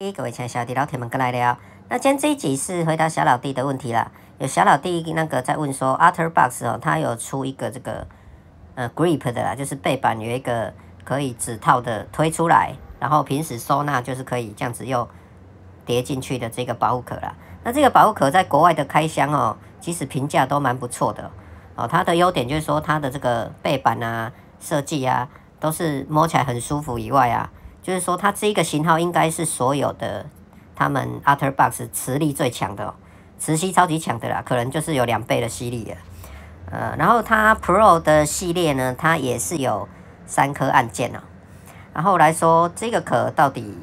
嘿，各位亲爱的小弟老铁们，跟来聊。那今天这一集是回答小老弟的问题啦。有小老弟那个在问说，OtterBox 哦，它有出一个这个呃 Grip 的啦，就是背板有一个可以指套的推出来，然后平时收纳就是可以这样子又叠进去的这个保护壳啦。那这个保护壳在国外的开箱哦，其实评价都蛮不错的哦。它的优点就是说它的这个背板啊设计啊，都是摸起来很舒服以外啊。就是说，它这个型号应该是所有的他们 OtterBox 磁力最强的，哦磁吸超级强的啦，可能就是有两倍的吸力了。呃，然后它 Pro 的系列呢，它也是有三颗按键哦。然后来说这个壳到底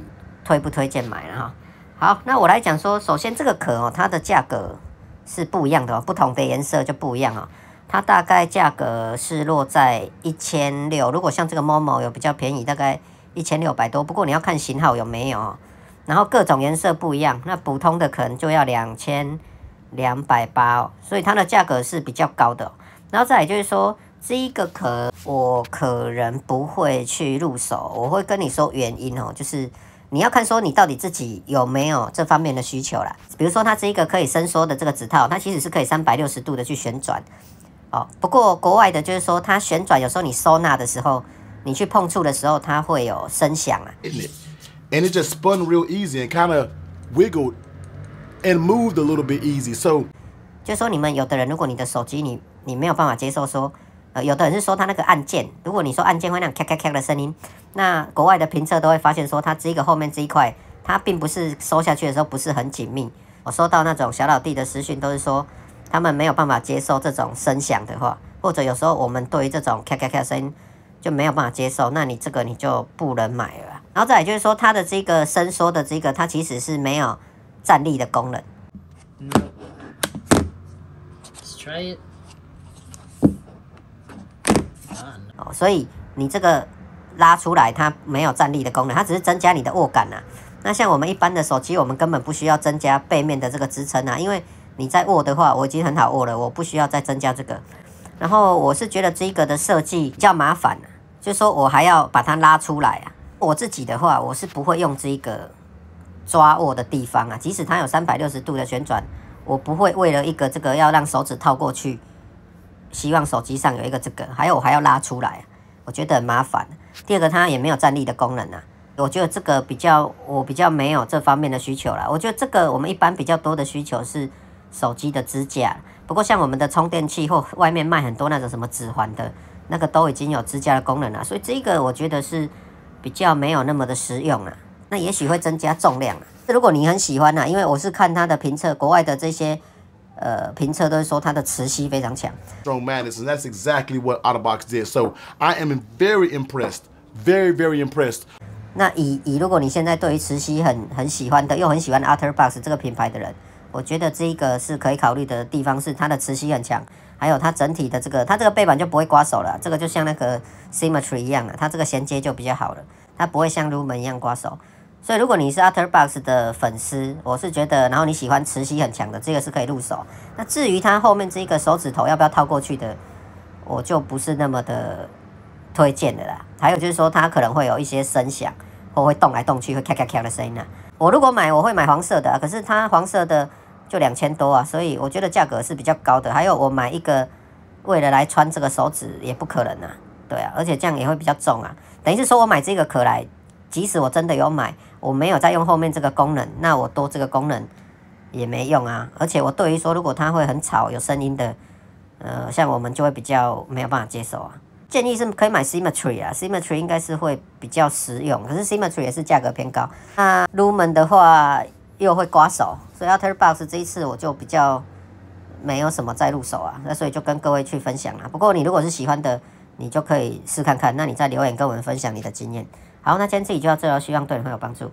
推不推荐买了哈？好，那我来讲说，首先这个壳哦，它的价格是不一样的哦，不同的颜色就不一样哦。它大概价格是落在一千六，如果像这个 Momo 有比较便宜，大概。一千六百多，不过你要看型号有没有，然后各种颜色不一样，那普通的可能就要两千两百八，所以它的价格是比较高的。然后再来就是说，这一个壳我可能不会去入手，我会跟你说原因哦，就是你要看说你到底自己有没有这方面的需求啦。比如说它这一个可以伸缩的这个指套，它其实是可以三百六十度的去旋转哦。不过国外的就是说它旋转有时候你收纳的时候。你去碰触的时候，它会有声响啊。And it just spun real easy and kind of wiggled and moved a little bit easy. So，就说你们有的人，如果你的手机你你没有办法接受说，呃，有的人是说他那个按键，如果你说按键会那种咔咔咔的声音，那国外的评测都会发现说，它这个后面这一块，它并不是收下去的时候不是很紧密。我收到那种小老弟的私讯，都是说他们没有办法接受这种声响的话，或者有时候我们对于这种咔咔咔声音。就没有办法接受，那你这个你就不能买了。然后再来就是说，它的这个伸缩的这个，它其实是没有站立的功能。哦，所以你这个拉出来，它没有站立的功能，它只是增加你的握感呐。那像我们一般的手机，我们根本不需要增加背面的这个支撑啊，因为你在握的话，我已经很好握了，我不需要再增加这个。然后我是觉得这个的设计比较麻烦。就说我还要把它拉出来啊！我自己的话，我是不会用这个抓握的地方啊。即使它有三百六十度的旋转，我不会为了一个这个要让手指套过去，希望手机上有一个这个，还有我还要拉出来，我觉得很麻烦。第二个，它也没有站立的功能啊。我觉得这个比较，我比较没有这方面的需求啦。我觉得这个我们一般比较多的需求是手机的支架。不过像我们的充电器或外面卖很多那种什么指环的。那个都已经有支架的功能了，所以这个我觉得是比较没有那么的实用了。那也许会增加重量啊。如果你很喜欢呢，因为我是看它的评测，国外的这些呃评测都是说它的磁吸非常强。Strong magnets, and that's exactly what OtterBox did. So I am very impressed, very very impressed. 那以以如果你现在对于磁吸很很喜欢的，又很喜欢 OtterBox 这个品牌的人。我觉得这一个是可以考虑的地方，是它的磁吸很强，还有它整体的这个，它这个背板就不会刮手了。这个就像那个 Symmetry 一样啊，它这个衔接就比较好了，它不会像 Lumen 一样刮手。所以如果你是 utterbox 的粉丝，我是觉得，然后你喜欢磁吸很强的，这个是可以入手。那至于它后面这个手指头要不要套过去的，我就不是那么的推荐的啦。还有就是说，它可能会有一些声响，或会动来动去，会咔咔咔的声音啊。我如果买，我会买黄色的，可是它黄色的。就两千多啊，所以我觉得价格是比较高的。还有我买一个，为了来穿这个手指也不可能啊，对啊，而且这样也会比较重啊。等于是说我买这个壳来，即使我真的有买，我没有再用后面这个功能，那我多这个功能也没用啊。而且我对于说如果它会很吵有声音的，呃，像我们就会比较没有办法接受啊。建议是可以买 Symmetry 啊，Symmetry 应该是会比较实用，可是 Symmetry 也是价格偏高。那 Lumen 的话。又会刮手，所以 OtterBox 这一次我就比较没有什么再入手啊，那所以就跟各位去分享了。不过你如果是喜欢的，你就可以试看看，那你再留言跟我们分享你的经验。好，那今天这里就到这了，希望对你会有帮助。